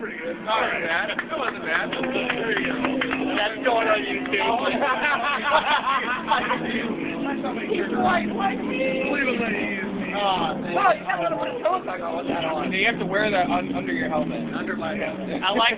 pretty good. Not bad. That wasn't bad. There you go. That's going on YouTube. He's white like me. Believe it or not, you have oh, to put a toe back on with that on. You have to wear that un- under your helmet. Under my helmet. I like